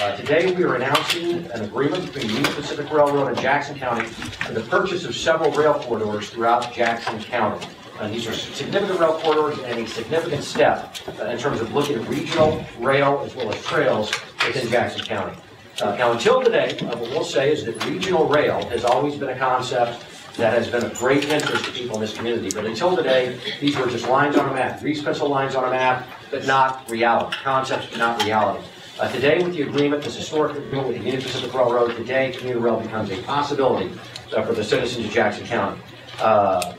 Uh, Today, we are announcing an agreement between Union Pacific Railroad and Jackson County for the purchase of several rail corridors throughout Jackson County. These are significant rail corridors and a significant step uh, in terms of looking at regional rail as well as trails within Jackson County. Uh, Now, until today, uh, what we'll say is that regional rail has always been a concept that has been of great interest to people in this community. But until today, these were just lines on a map, grease pencil lines on a map, but not reality, concepts, but not reality. Uh, Today, with the agreement, this historic agreement with the Union Pacific Railroad, today, commuter rail becomes a possibility uh, for the citizens of Jackson County. Uh,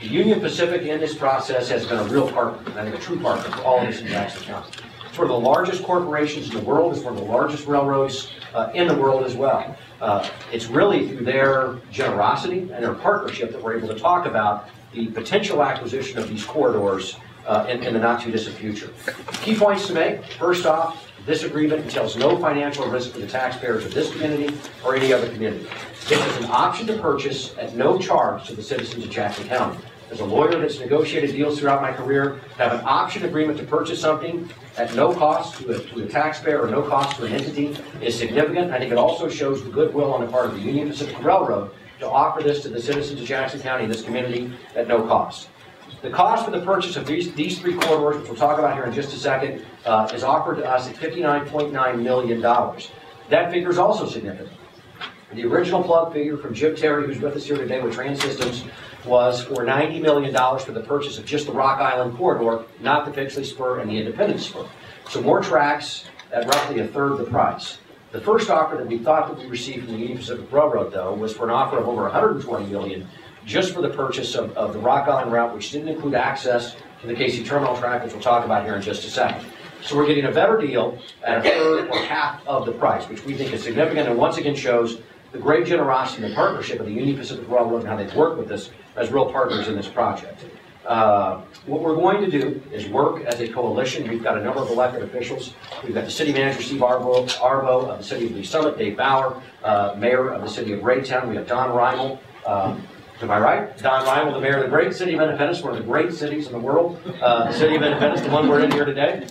the Union Pacific in this process has been a real partner, I think a true partner for all of us in Jackson County. It's one of the largest corporations in the world, it's one of the largest railroads uh, in the world as well. Uh, It's really through their generosity and their partnership that we're able to talk about the potential acquisition of these corridors uh, in in the not-too-distant future. Key points to make, first off, this agreement entails no financial risk for the taxpayers of this community or any other community. This is an option to purchase at no charge to the citizens of Jackson County. As a lawyer that's negotiated deals throughout my career, to have an option agreement to purchase something at no cost to a, to a taxpayer or no cost to an entity is significant. I think it also shows the goodwill on the part of the Union Pacific Railroad to offer this to the citizens of Jackson County, this community, at no cost. The cost for the purchase of these, these three corridors, which we'll talk about here in just a second, uh, is offered to us at $59.9 million. That figure is also significant. The original plug figure from Jim Terry, who's with us here today with TranSystems, was for $90 million for the purchase of just the Rock Island corridor, not the Pixley Spur and the Independence Spur. So more tracks at roughly a third the price. The first offer that we thought that we received from the Union Pacific Railroad, though, was for an offer of over 120 million just for the purchase of, of the Rock Island route, which didn't include access to the KC Terminal track, which we'll talk about here in just a second. So we're getting a better deal at a third or half of the price, which we think is significant and once again shows the great generosity and the partnership of the Union Pacific Railroad and how they've worked with us as real partners in this project. Uh, What we're going to do is work as a coalition. We've got a number of elected officials. We've got the city manager, Steve Arbo, Arbo of the city of Lee's Summit, Dave Bauer, uh, mayor of the city of Raytown. We have Don Reimal. um, Am I right? Don Reimal, the mayor of the great city of Independence, one of the great cities in the world. Uh, The city of Independence, the one we're in here today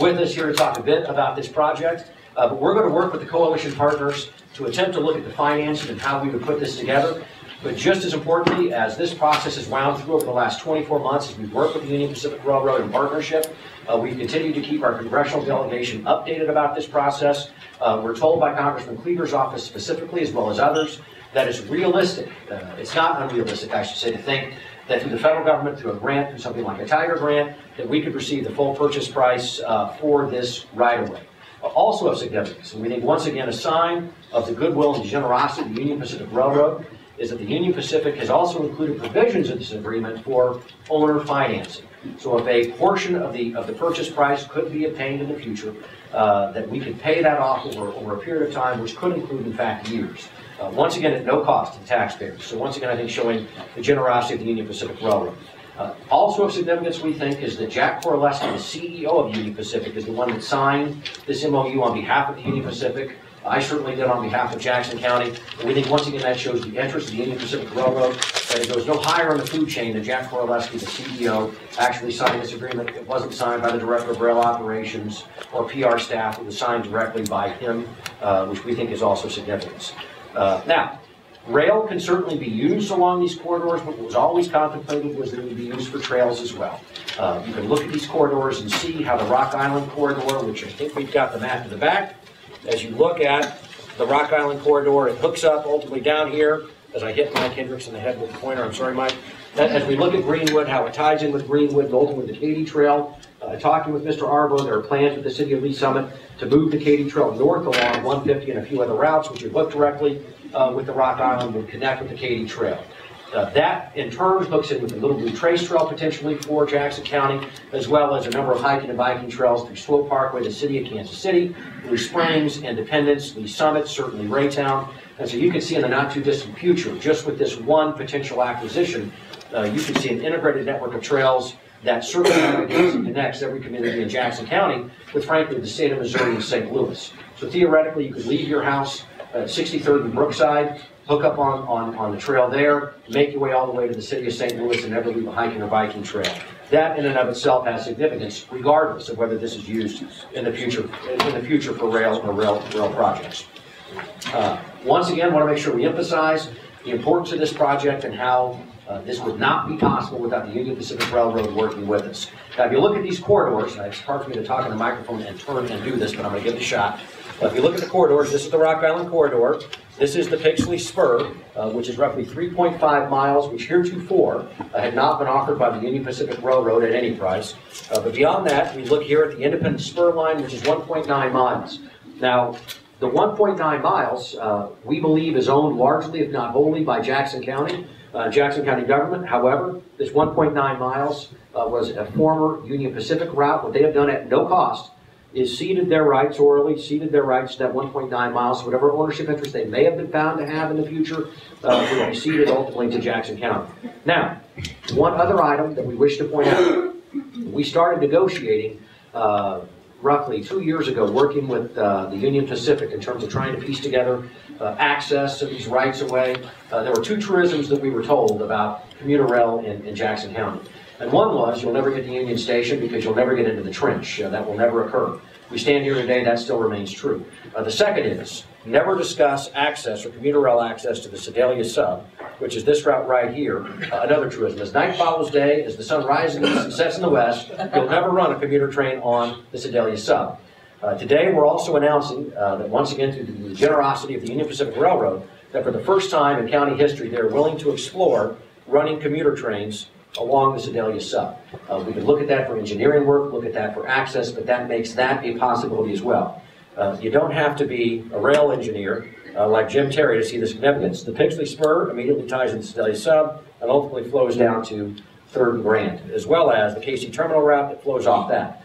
with us here to talk a bit about this project. Uh, But we're going to work with the coalition partners to attempt to look at the financing and how we would put this together. But just as importantly, as this process has wound through over the last 24 months, as we've worked with the Union Pacific Railroad in partnership, uh, we've continued to keep our congressional delegation updated about this process. Uh, We're told by Congressman Cleaver's office specifically, as well as others, that it's realistic, uh, it's not unrealistic, I should say, to think that through the federal government, through a grant, through something like a Tiger grant, that we could receive the full purchase price uh, for this right-of-way. Also of significance, and we think once again a sign of the goodwill and generosity of the Union Pacific Railroad, is that the Union Pacific has also included provisions in this agreement for owner financing. So if a portion of the, of the purchase price could be obtained in the future, uh, that we could pay that off over, over a period of time, which could include in fact years. Uh, Once again, at no cost to taxpayers. So once again, I think showing the generosity of the Union Pacific Railroad. Uh, Also of significance, we think, is that Jack Koraleski, the CEO of Union Pacific, is the one that signed this MOU on behalf of the Union Pacific. I certainly did on behalf of Jackson County. And we think, once again, that shows the interest of the Union Pacific Railroad, that it goes no higher on the food chain than Jack Koraleski, the CEO, actually signed this agreement. It wasn't signed by the Director of Rail Operations or PR staff. It was signed directly by him, uh, which we think is also significant. Uh, Now, Rail can certainly be used along these corridors, but what was always contemplated was that it would be used for trails as well. Uh, You can look at these corridors and see how the Rock Island corridor, which I think we've got the map in the back, as you look at the Rock Island corridor, it hooks up ultimately down here, as I hit Mike Hendricks in the head with the pointer, I'm sorry, Mike. As we look at Greenwood, how it ties in with Greenwood and ultimately the Katy Trail, uh, talking with Mr. Arbo, there are plans with the city of Lee's Summit to move the Katy Trail north along 150 and a few other routes, which would hook directly uh, with the Rock Island, would connect with the Katy Trail. Uh, That, in turn, hooks in with the Little Blue Trace Trail potentially for Jackson County, as well as a number of hiking and biking trails through Swope Parkway, the city of Kansas City, Blue Springs, Independence, Lee's Summit, certainly Raytown. And so you can see in the not-too-distant future, just with this one potential acquisition, uh, you can see an integrated network of trails that certainly connects every community in Jackson County with frankly the state of Missouri and St. Louis. So theoretically, you could leave your house at 63rd and Brookside, hook up on, on, on the trail there, make your way all the way to the city of St. Louis and never leave a hiking or biking trail. that in and of itself has significance regardless of whether this is used in the future, in the future for rail or rail, rail projects. Uh, Once again, want to make sure we emphasize the importance of this project and how uh, this would not be possible without the Union Pacific Railroad working with us. Now, if you look at these corridors, and it's hard for me to talk in the microphone and turn and do this, but I'm going to give it a shot. But if you look at the corridors, this is the Rock Island Corridor. This is the Pixley Spur, uh, which is roughly 3.5 miles, which heretofore uh, had not been offered by the Union Pacific Railroad at any price. Uh, But beyond that, we look here at the Independent Spur line, which is 1.9 miles. Now, the 1.9 miles, uh, we believe is owned largely, if not wholly, by Jackson County, uh, Jackson County government. However, this 1.9 miles uh, was a former Union Pacific route. What they have done at no cost is ceded their rights orally, ceded their rights to that 1.9 miles. Whatever ownership interest they may have been found to have in the future uh, will be ceded ultimately to Jackson County. Now, one other item that we wish to point out. We started negotiating uh, roughly two years ago, working with uh, the Union Pacific in terms of trying to piece together uh, access to these rights of way. Uh, There were two truisms that we were told about commuter rail in in Jackson County. And one was, you'll never get to Union Station because you'll never get into the trench. Uh, That will never occur. We stand here today, that still remains true. Uh, The second is, never discuss access or commuter rail access to the Sedalia sub, which is this route right here. Uh, Another truism, as night follows day, as the sun rises and sets in the west, you'll never run a commuter train on the Sedalia sub. Uh, Today, we're also announcing uh, that once again, through the generosity of the Union Pacific Railroad, that for the first time in county history, they're willing to explore running commuter trains along the Sedalia sub. Uh, We can look at that for engineering work, look at that for access, but that makes that a possibility as well. Uh, You don't have to be a rail engineer uh, like Jim Terry to see the significance. The Pixley Spur immediately ties into the Sedalia sub and ultimately flows down to Third and Grand, as well as the KC Terminal route that flows off that.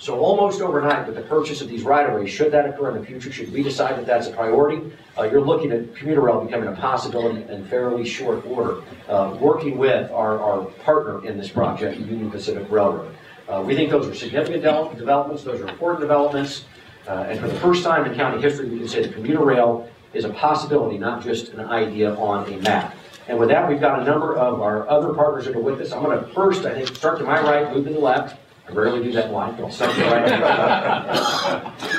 So almost overnight, with the purchase of these right-of-ways, should that occur in the future, should we decide that that's a priority, uh, you're looking at commuter rail becoming a possibility in fairly short order, uh, working with our, our partner in this project, Union Pacific Railroad. Uh, we think those are significant del- developments, those are important developments, uh, and for the first time in county history, we can say that commuter rail is a possibility, not just an idea on a map. And with that, we've got a number of our other partners that are with us. I'm going to first, I think, start to my right, move to the left. I rarely do that in life, but I'll start right.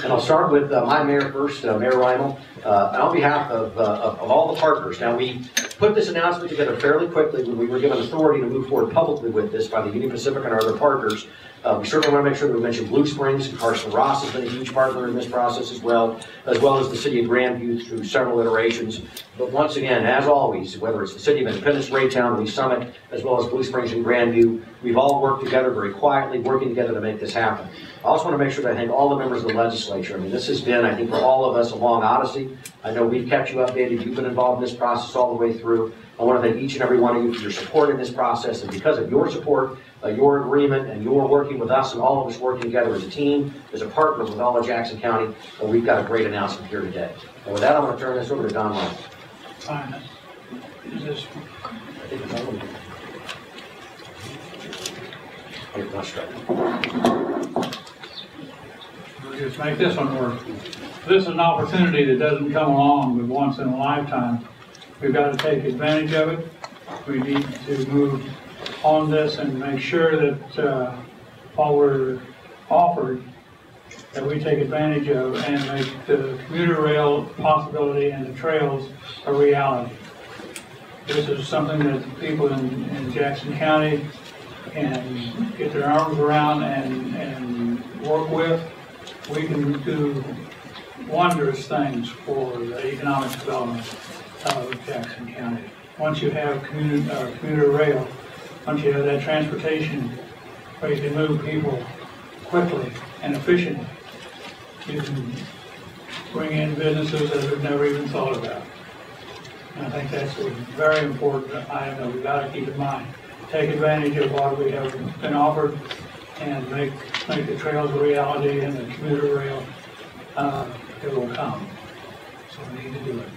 And I'll start with uh, my mayor first, uh, Mayor Lionel. Uh, on behalf of, uh, of of all the partners, now we put this announcement together fairly quickly when we were given authority to move forward publicly with this by the Union Pacific and our other partners. Uh, We certainly want to make sure that we mention Blue Springs, and Carson Ross has been a huge partner in this process as well, as well as the city of Grandview through several iterations. But once again, as always, whether it's the city of Independence, Raytown, Lee's Summit, as well as Blue Springs and Grandview, we've all worked together very quietly, working together to make this happen. I also want to make sure that I thank all the members of the legislature. I mean, this has been, I think, for all of us, a long odyssey. I know we've kept you updated, you've been involved in this process all the way through. I want to thank each and every one of you for your support in this process, and because of your support, uh, your agreement, and your working with us, and all of us working together as a team, as a partner with all of Jackson County, uh, we've got a great announcement here today. And with that, I want to turn this over to Don Lyon. Fine. Is this, I think it's all- Here, let's start. we'll just make this one work. This is an opportunity that doesn't come along but once in a lifetime. We've got to take advantage of it. We need to move on this and make sure that, uh, while we're offered, that we take advantage of and make the commuter rail possibility and the trails a reality. This is something that the people in, in Jackson County can get their arms around and, and work with. We can do wondrous things for the economic development of Jackson County. Once you have commuter, uh, commuter rail, once you have that transportation where you can move people quickly and efficiently, you can bring in businesses that we've never even thought about. And I think that's a very important item that we've got to keep in mind. Take advantage of what we have been offered and make, make the trails a reality and the commuter rail, uh, it will come. So we need to do it.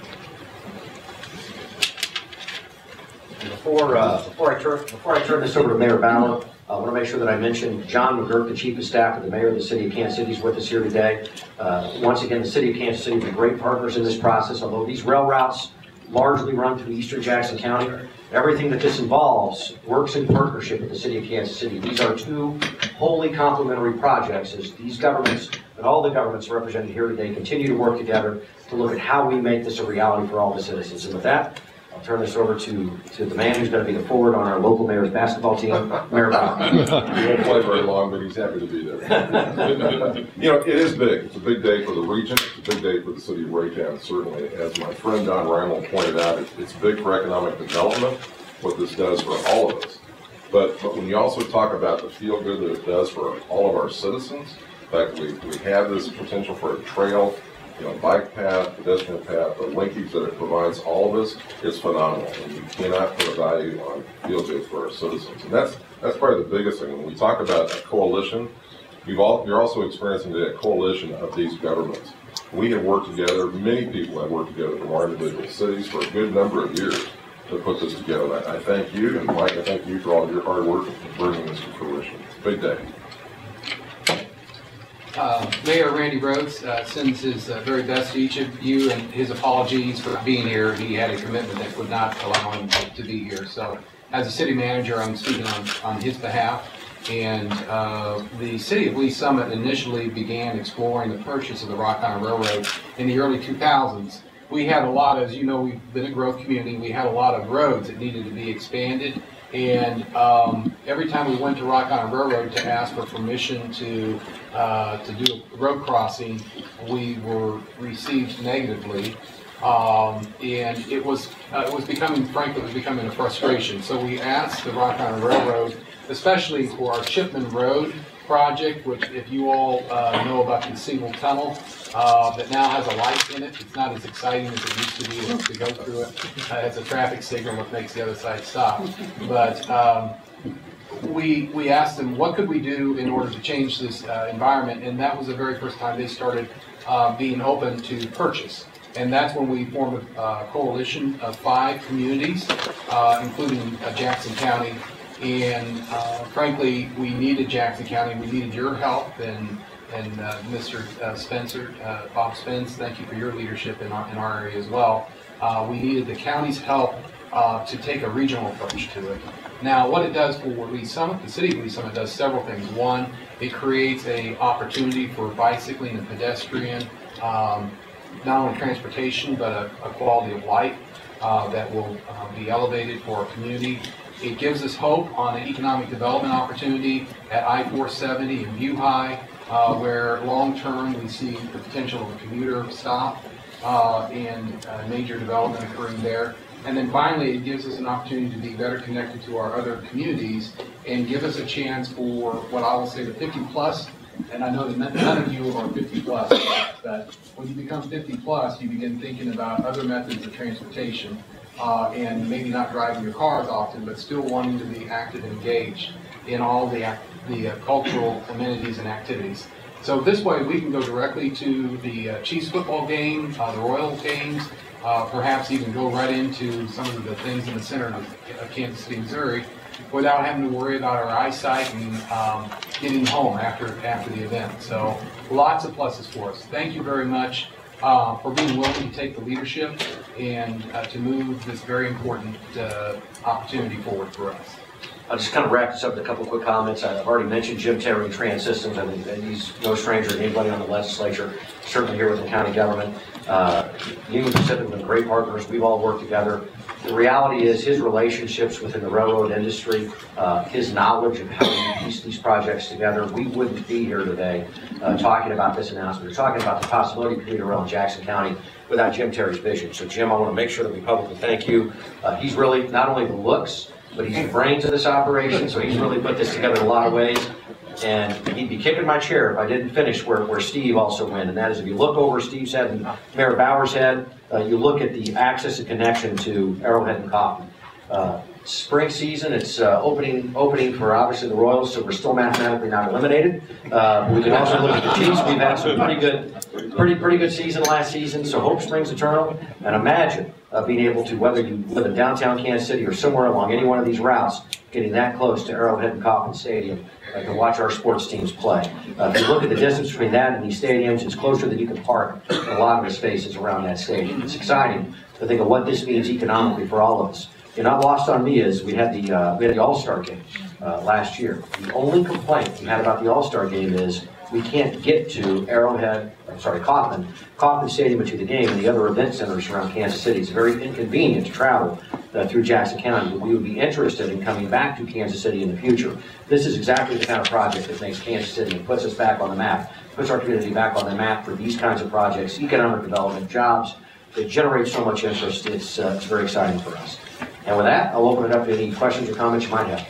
Before, uh, before I turn, before I turn this over to Mayor Ballard, I want to make sure that I mention John McGurk, the Chief of Staff of the Mayor of the City of Kansas City is with us here today. Uh, Once again, the City of Kansas City has been great partners in this process, although these rail routes largely run through eastern Jackson County. Everything that this involves works in partnership with the city of Kansas City. These are two wholly complementary projects as these governments and all the governments represented here today continue to work together to look at how we make this a reality for all the citizens. And with that, I'll turn this over to, to the man who's going to be the forward on our local mayor's basketball team, Mayor Bauer. He won't play very long, but he's happy to be there. You know, it is big. It's a big day for the region. It's a big day for the city of Raytown, certainly. As my friend Don Reinhold pointed out, it- it's big for economic development, what this does for all of us. But, but when you also talk about the feel good that it does for all of our citizens, in fact we, we have this potential for a trail, you know, bike path, pedestrian path, the linkage that it provides all of us is phenomenal. And you cannot put a value on good for our citizens. And that's, that's probably the biggest thing. When we talk about a coalition, you've all, you're also experiencing a coalition of these governments. We have worked together, many people have worked together from our individual cities for a good number of years to put this together. I, I thank you, and Mike, I thank you for all of your hard work in bringing this to fruition. Big day. Uh, Mayor Randy Rhoads uh, sends his uh, very best to each of you and his apologies for being here. He had a commitment that would not allow him to be here. So as a city manager, I'm speaking on, on his behalf. And uh, the city of Lee's Summit initially began exploring the purchase of the Rock Island Railroad in the early 2000s. We had a lot, as you know, we've been a growth community. We had a lot of roads that needed to be expanded. And um, every time we went to Rock Island Railroad to ask for permission to, uh, to do a road crossing, we were received negatively. Um, and it was, uh, it was becoming, frankly, it was becoming a frustration. So we asked the Rock Island Railroad, especially for our Chipman Road project, which if you all, uh, know about the single tunnel, uh, that now has a light in it. It's not as exciting as it used to be to go through it. Uh, it's a traffic signal that makes the other side stop. But, um, we, we asked them, what could we do in order to change this uh, environment? And that was the very first time they started uh, being open to purchase. And that's when we formed a uh, coalition of five communities, uh, including uh, Jackson County. And uh, frankly, we needed Jackson County, we needed your help and, and uh, Mr. uh, Spencer, uh, Bob Spence, thank you for your leadership in our, in our area as well. Uh, We needed the county's help uh, to take a regional approach to it. Now, what it does for Lee's Summit, the city of Lee's Summit does several things. One, it creates a opportunity for bicycling and pedestrian, um, not only transportation, but a, a quality of life that will be elevated for our community. It gives us hope on an economic development opportunity at I-470 and View High, uh, where long-term we see the potential of a commuter stop uh, and uh, major development occurring there. And then finally, it gives us an opportunity to be better connected to our other communities and give us a chance for what I will say the 50-plus, and I know that none of you are 50-plus, but when you become 50-plus, you begin thinking about other methods of transportation uh, and maybe not driving your cars often, but still wanting to be active and engaged in all the, the uh, cultural amenities and activities. So this way, we can go directly to the uh, Chiefs football game, uh, the Royal games, uh, perhaps even go right into some of the things in the center of of Kansas City, Missouri, without having to worry about our eyesight and um, getting home after, after the event. So lots of pluses for us. Thank you very much uh, for being willing to take the leadership and uh, to move this very important uh, opportunity forward for us. I'll just kind of wrap this up with a couple of quick comments. I've already mentioned Jim Terry and TranSystems, and he's no stranger to anybody on the legislature, certainly here with the county government. Uh, Union Pacific have been great partners, we've all worked together. The reality is, his relationships within the railroad industry, uh, his knowledge of how to piece these projects together, we wouldn't be here today uh, talking about this announcement, or talking about the possibility of commuter rail in Jackson County without Jim Terry's vision. So Jim, I want to make sure that we publicly thank you. Uh, He's really not only the looks, but he's the brains of this operation, so he's really put this together in a lot of ways. And he'd be kicking my chair if I didn't finish where, where Steve also went, and that is if you look over Steve's head and Mayor Bauer's head, uh, you look at the access and connection to Arrowhead and Kauffman. Uh, Spring season, it's, uh, opening, opening for obviously the Royals, so we're still mathematically not eliminated. Uh, we can also look at the Chiefs, we've had some pretty good, pretty, pretty good season last season, so hope springs eternal. And imagine, uh, being able to, whether you live in downtown Kansas City or somewhere along any one of these routes, getting that close to Arrowhead and Kauffman Stadium uh, to watch our sports teams play. Uh, if you look at the distance between that and these stadiums, it's closer than you can park a lot of the spaces around that stadium. It's exciting to think of what this means economically for all of us. And not lost on me is, we had the, uh, we had the All-Star Game, uh, last year. The only complaint we had about the All-Star Game is, we can't get to Arrowhead, I'm sorry, Kauffman, Kauffman Stadium to the game and the other event centers around Kansas City. It's very inconvenient to travel uh, through Jackson County, but we would be interested in coming back to Kansas City in the future. This is exactly the kind of project that makes Kansas City and puts us back on the map, puts our community back on the map for these kinds of projects, economic development, jobs. They generate so much interest, it's, uh, it's very exciting for us. And with that, I'll open it up to any questions or comments you might have.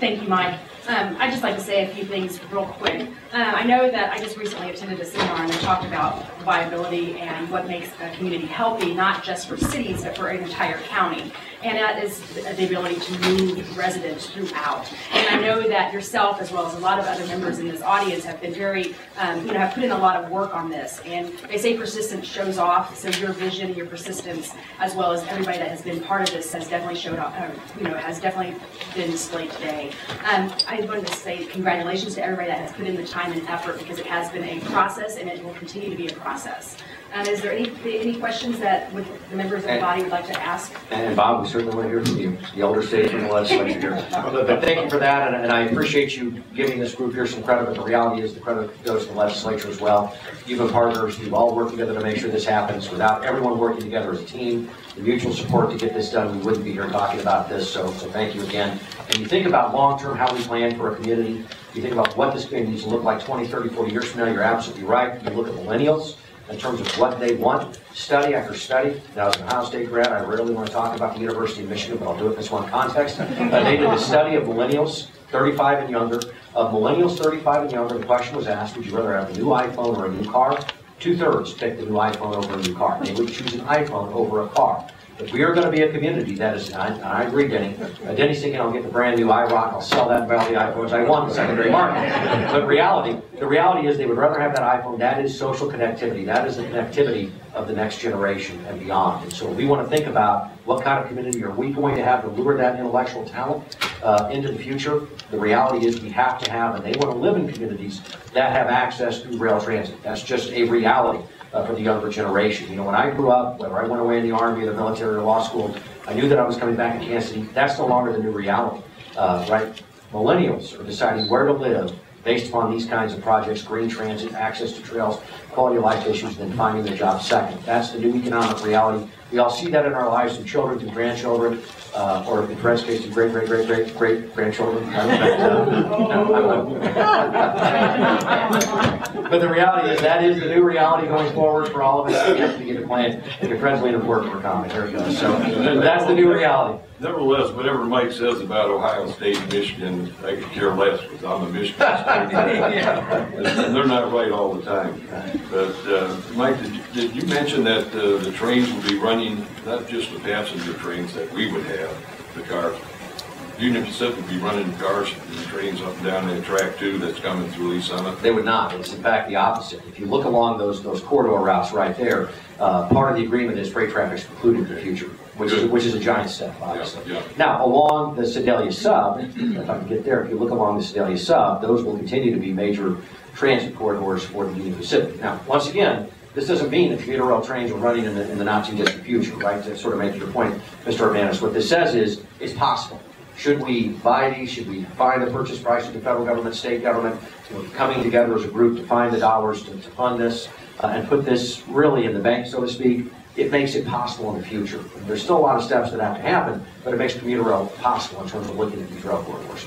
Thank you, Mike. Um, I'd just like to say a few things real quick. Um, I know that I just recently attended a seminar and talked about viability and what makes a community healthy, not just for cities, but for an entire county. And that is the ability to move residents throughout. And I know that yourself, as well as a lot of other members in this audience, have been very, um, you know, have put in a lot of work on this. And they say persistence shows off, so your vision, your persistence, as well as everybody that has been part of this has definitely showed off, uh, you know, has definitely been displayed today. Um, I wanted to say congratulations to everybody that has put in the time and effort because it has been a process and it will continue to be a process. Um, is there any, any questions that would, the members of the body would like to ask? And Bob, we certainly want to hear from you, the elder statesman in the legislature here. But but thank you for that, and- and I appreciate you giving this group here some credit, but the reality is the credit goes to the legislature as well. You've been partners, you've all worked together to make sure this happens. Without everyone working together as a team, the mutual support to get this done, we wouldn't be here talking about this, so, so thank you again. And you think about long-term, how we plan for a community, you think about what this community needs to look like 20, 30, 40 years from now, you're absolutely right. You look at millennials, in terms of what they want, study after study. Now, as an Ohio State grad, I rarely want to talk about the University of Michigan, but I'll do it in this one context. They did a study of millennials, 35 and younger. Of millennials 35 and younger, the question was asked, would you rather have a new iPhone or a new car? Two-thirds picked the new iPhone over a new car. They would choose an iPhone over a car. If we are going to be a community that is, I, I agree, Denny, uh, Denny's thinking I'll get the brand new iRock, I'll sell that the iPhones I want the secondary market. But reality, the reality is they would rather have that iPhone, that is social connectivity, that is the connectivity of the next generation and beyond. And so we want to think about what kind of community are we going to have to lure that intellectual talent uh, into the future. The reality is we have to have, and they want to live in communities that have access through rail transit. That's just a reality uh, for the younger generation. You know, when I grew up, whether I went away in the Army or the military or law school, I knew that I was coming back to Kansas City. That's no longer the new reality, uh, right? Millennials are deciding where to live based upon these kinds of projects, green transit, access to trails, quality of life issues, and then finding their job second. That's the new economic reality. We all see that in our lives through children, through grandchildren, uh, or in Fred's case, through great, great, great, great, great grandchildren. But the reality is, that is the new reality going forward for all of us. We have to begin to plan. Your friend's leaning forward for a comment. There it goes. So that's the new reality. Nevertheless, whatever Mike says about Ohio State and Michigan, I could care less because I'm a Michigan State. And They're not right all the time. But, uh, Mike, did you- did you mention that uh, the trains will be running, not just the passenger trains that we would have, the cars? Union Pacific will be running cars and trains up and down that track too that's coming through Lee's Summit? They would not. It's in fact the opposite. If you look along those, those corridor routes right there, uh, part of the agreement is freight traffic's included in the future, which is, which is a giant step, obviously. Yeah, yeah. Now, along the Sedalia sub, if I can get there, if you look along the Sedalia sub, those will continue to be major transit corridors for the Union Pacific. Now, once again, this doesn't mean that commuter rail trains are running in the, in the not too distant future, right? To sort of make your point, Mr. Arbanas, what this says is, it's possible. Should we buy these? Should we find the purchase price of the federal government, state government, you know, coming together as a group to find the dollars to, to fund this uh, and put this really in the bank, so to speak? It makes it possible in the future. There's still a lot of steps that have to happen, but it makes commuter rail possible in terms of looking at these rail corridors.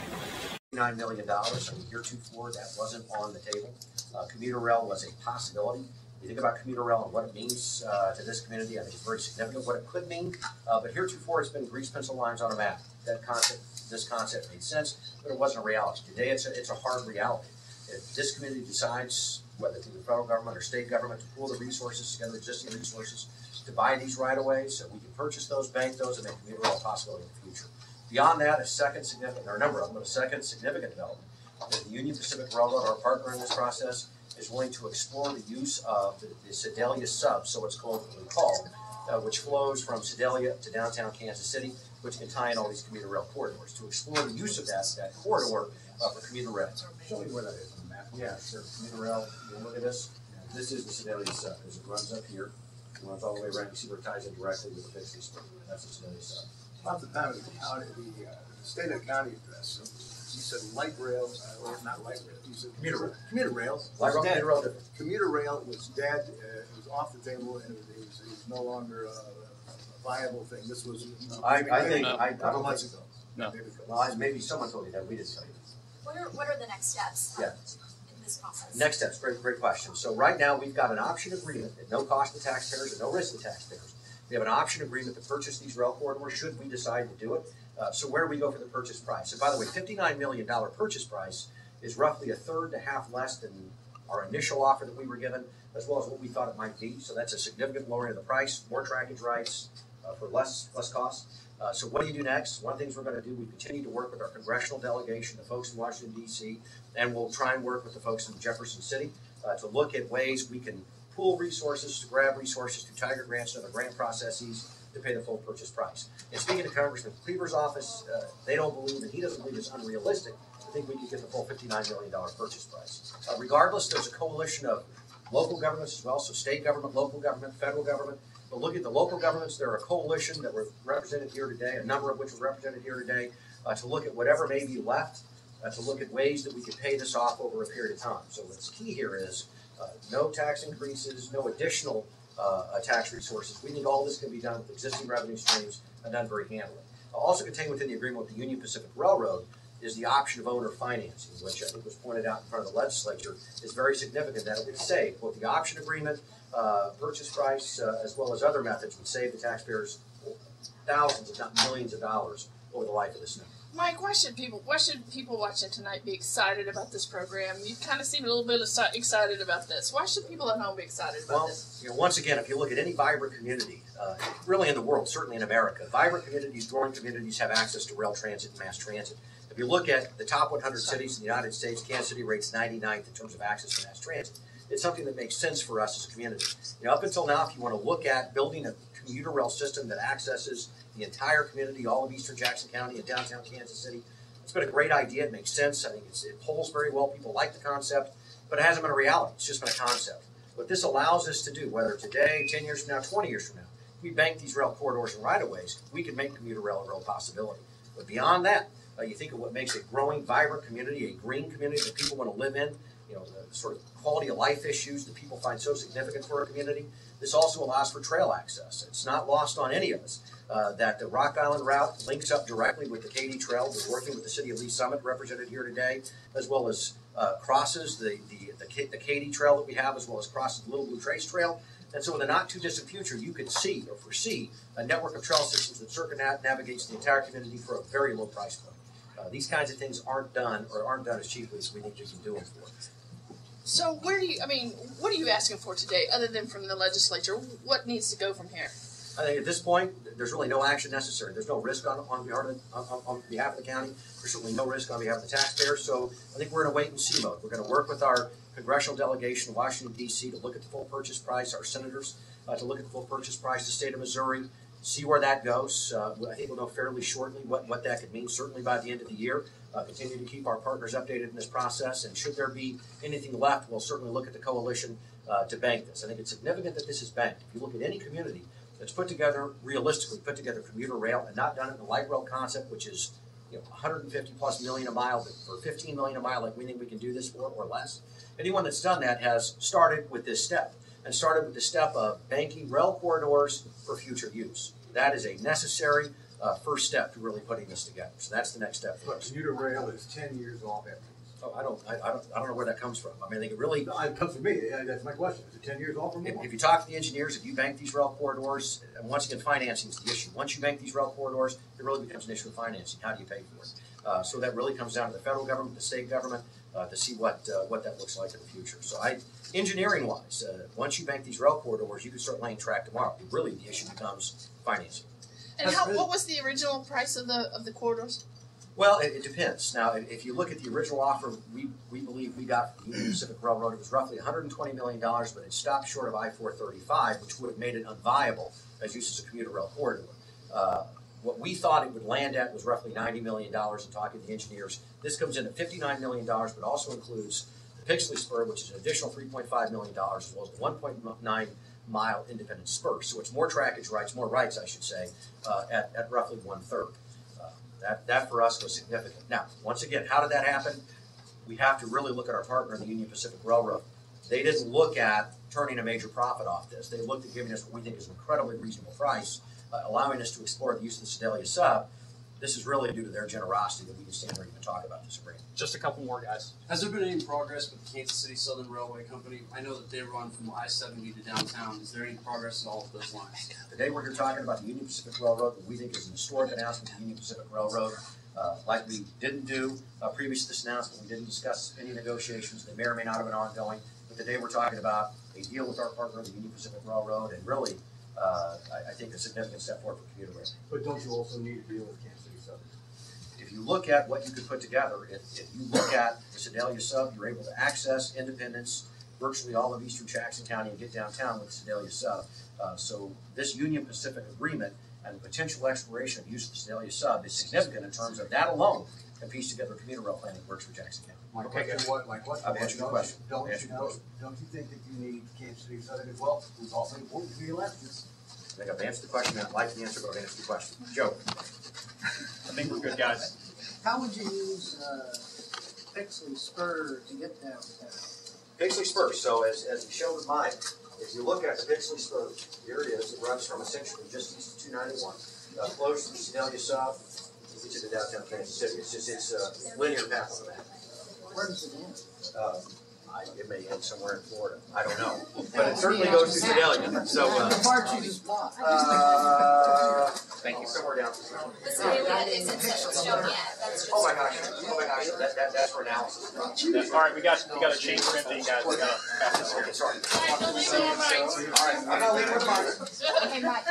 Nine million dollars, and heretofore, that wasn't on the table. Uh, commuter rail was a possibility. You think about commuter rail and what it means uh, to this community, I think it's very significant what it could mean. Uh, but heretofore, it's been grease pencil lines on a map. That concept, this concept made sense, but it wasn't a reality. Today, it's a, it's a hard reality. If this community decides, whether through the federal government or state government, to pool the resources together, existing resources, to buy these right of ways, so we can purchase those, bank those, and make rail a possibility in the future. Beyond that, a second significant, or a number of them, a second significant development is the Union Pacific Railroad, our partner in this process, is willing to explore the use of the, the Sedalia sub, so it's colloquially called, uh, which flows from Sedalia to downtown Kansas City, which can tie in all these commuter rail corridors. To explore the use of that, that corridor uh, for commuter rail. Show me where that is. Yeah, sure. Commuter rail. You look at this. This is the Sedalia sub. As it runs up here, it runs all the way around. You see where it ties in directly with the fixed system. That's the Sedalia sub. About the time of the county, the, uh, state and county address, so you said light rails, uh, or not light rails, you said. Commuter rail. Commuter rails. Light rail, was dead. commuter rail different. Commuter rail was dead, uh, it was off the table, and it was, it was no longer uh, a viable thing, this was. I, I think, I couple don't months think, ago. No. Maybe a couple well, I- maybe someone told you that, we didn't tell you. What are, what are the next steps Yeah. This process? Next steps, great, great question. So right now, we've got an option agreement at no cost to taxpayers and no risk to taxpayers. We have an option agreement to purchase these rail corridors, should we decide to do it. Uh, so where do we go for the purchase price? And by the way, fifty-nine million dollar purchase price is roughly a third to half less than our initial offer that we were given, as well as what we thought it might be. So that's a significant lowering of the price, more trackage rights, uh, for less, less cost. Uh, so what do you do next? One of the things we're gonna do, we continue to work with our congressional delegation, the folks in Washington DC, and we'll try and work with the folks in Jefferson City, uh, to look at ways we can pool resources, to grab resources through Tiger grants and other grant processes to pay the full purchase price. And speaking to Congressman Cleaver's office, uh, they don't believe, and he doesn't believe it's unrealistic, I think we could get the full fifty-nine million dollar purchase price. Uh, regardless, there's a coalition of local governments as well, so state government, local government, federal government. But look at the local governments, they're a coalition that were represented here today, a number of which were represented here today, uh, to look at whatever may be left, uh, to look at ways that we could pay this off over a period of time. So what's key here is, uh, no tax increases, no additional, uh, tax resources. We think all this can be done with existing revenue streams and done very handily. Also contained within the agreement with the Union Pacific Railroad is the option of owner financing, which I think was pointed out in front of the legislature, is very significant, that it would save both the option agreement, uh, purchase price, uh, as well as other methods, would save the taxpayers thousands, if not millions of dollars over the life of this network. Mike, why should people why should people watching tonight be excited about this program? You kind of seem a little bit excited about this. Why should people at home be excited about Well, this? you know, once again, if you look at any vibrant community, uh, really in the world, certainly in America, vibrant communities, growing communities have access to rail transit and mass transit. If you look at the top 100 cities in the United States, Kansas City rates 99th in terms of access to mass transit. It's something that makes sense for us as a community. You know, up until now, if you want to look at building a commuter rail system that accesses the entire community, all of eastern Jackson County and downtown Kansas City, it's been a great idea. It makes sense. I think it polls very well. People like the concept, but it hasn't been a reality. It's just been a concept. What this allows us to do, whether today, 10 years from now, 20 years from now, if we bank these rail corridors and right of ways, we can make commuter rail a real possibility. But beyond that, uh, you think of what makes a growing, vibrant community, a green community that people want to live in, you know, the sort of quality of life issues that people find so significant for a community. This also allows for trail access. It's not lost on any of us uh, that the Rock Island route links up directly with the Katy Trail. We're working with the city of Lee's Summit, represented here today, as well as uh, crosses the, the, the, the Katy Trail that we have, as well as crosses the Little Blue Trace Trail. And so in the not too distant future, you could see or foresee a network of trail systems that circumnavigates the entire community for a very low price point. Uh, these kinds of things aren't done or aren't done as cheaply as we think we can do them for. So where do you? I mean, what are you asking for today, other than from the legislature? What needs to go from here? I think at this point, there's really no action necessary. There's no risk on, on behalf of, on, on behalf of the county. There's certainly no risk on behalf of the taxpayers. So I think we're in a wait and see mode. We're going to work with our congressional delegation in Washington D.C. to look at the full purchase price, our senators uh, to look at the full purchase price, the state of Missouri, see where that goes. Uh, I think we'll know fairly shortly what, what that could mean, certainly by the end of the year. Uh, continue to keep our partners updated in this process, and should there be anything left, we'll certainly look at the coalition uh, to bank this. I think it's significant that this is banked. If you look at any community that's put together, realistically put together commuter rail and not done it in the light rail concept, which is you know 150 plus million a mile, but for 15 million a mile, like we think we can do this for or less. Anyone that's done that has started with this step and started with the step of banking rail corridors for future use. That is a necessary uh, first step to really putting this together. So that's the next step commuter rail is ten years off after. Oh, I don't, I, I don't, I don't know where that comes from. I mean, I think it really, No, it comes from me, Yeah, that's my question, is it ten years off or If, more? if you talk to the engineers, if you bank these rail corridors, and once again, financing is the issue. Once you bank these rail corridors, it really becomes an issue of financing. How do you pay for it? Uh, so that really comes down to the federal government, the state government, uh, to see what, uh, what that looks like in the future. So I, engineering wise, uh, once you bank these rail corridors, you can start laying track tomorrow. Really, the issue becomes financing. And how, what was the original price of the of the corridors? Well, it, it depends. Now, if, you look at the original offer, we, we believe we got from the Union Pacific Railroad, it was roughly $120 million, but it stopped short of I-435, which would have made it unviable as used as a commuter rail corridor. Uh, what we thought it would land at was roughly $90 million in talking to the engineers. This comes in at $59 million, but also includes the Pixley Spur, which is an additional $3.5 million, as well as the $1.9 mile independent spur. So it's more trackage rights, more rights, I should say, uh, at, at roughly one-third. Uh, That, that for us was significant. Now, once again, how did that happen? We have to really look at our partner, the Union Pacific Railroad. They didn't look at turning a major profit off this. They looked at giving us what we think is an incredibly reasonable price, uh, allowing us to explore the use of the Sedalia sub. This is really due to their generosity that we can stand here and even talk about this agreement. Just a couple more guys. Has there been any progress with the Kansas City Southern Railway Company? I know that they run from I seventy to downtown. Is there any progress at all with those lines? Today, we're here talking about the Union Pacific Railroad, that we think is an historic announcement of the Union Pacific Railroad. Uh, Like we didn't do uh, previous to this announcement, we didn't discuss any negotiations, they may or may not have been ongoing. But today, we're talking about a deal with our partner, the Union Pacific Railroad, and really, uh, I I think a significant step forward for commuter rail. But don't you also need to deal with Kansas City Southern? If you look at what you could put together, if, if you look at the Sedalia sub, you're able to access Independence, virtually all of eastern Jackson County and get downtown with the Sedalia sub. Uh, so this Union Pacific agreement and the potential exploration of use of the Sedalia sub is significant in terms of that alone can piece together a commuter rail plan that works for Jackson County. My question, what, my question I've was, answered your don't, question. don't I've you your know, question. don't you think that you need Kansas City Southern as well? Who's also important to the elections? I think I've answered the question, I'd like the answer, but I've answered the question. Joe? I think we're good guys. How would you use, uh, Pixley Spur to get downtown? Pixley Spur, so as, as we showed with mine, if you look at the Pixley Spur, here it is, it runs from essentially just east of two ninety-one, uh, flows to the Sedalia South, to the downtown Kansas City, it's just, it's a linear path on the map. Where does it end? Uh, I, it may end somewhere in Florida, I don't know, but it certainly goes to Sedalia, so, The uh, part you just bought. Thank you, somewhere down. The city isn't shown yet, that's just. Oh my gosh, oh my gosh, that, that, that's for analysis. All right, we got we got a change for empty, guys. We got to pass this here. Sorry. Mike, don't leave it on Mike. All right, I'm not leaving with mine. Hey, Mike.